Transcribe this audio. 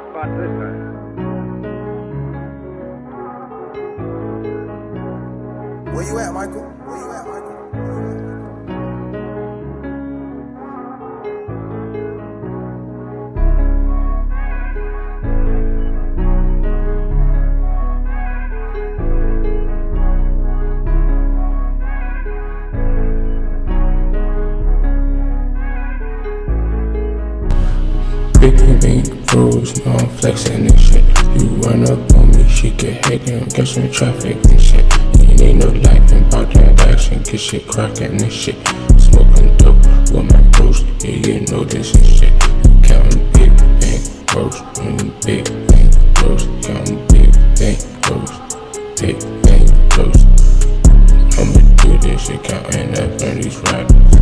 jackpot this time. Where you at, Michael? Where you at, Michael? Big pink rules, no I'm flexing this shit. You run up on me, she get hit and catch in traffic and shit. It ain't no lightning about that action, get shit cracking and shit. Smoking dope with my bros, yeah, you know this and shit. Counting big bank bros, and mm, big bank bros, counting big bank bros, big bank bros. I'ma do this shit, counting up on these rappers.